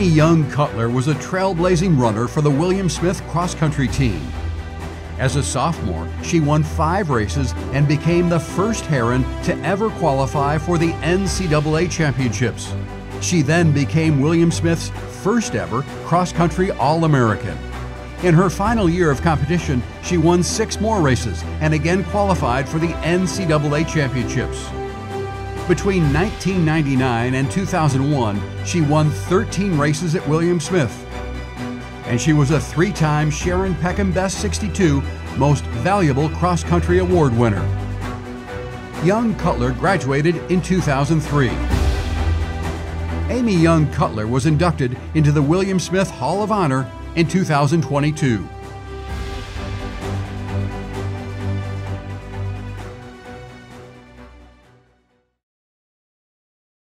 Amy Young Cutler was a trailblazing runner for the William Smith cross country team. As a sophomore, she won five races and became the first Heron to ever qualify for the NCAA championships. She then became William Smith's first ever cross country All American. In her final year of competition, she won six more races and again qualified for the NCAA championships. Between 1999 and 2001, she won 13 races at William Smith. And she was a three time Sharon Peckham Best 62 Most Valuable Cross Country Award winner. Young Cutler graduated in 2003. Amy Young Cutler was inducted into the William Smith Hall of Honor in 2022.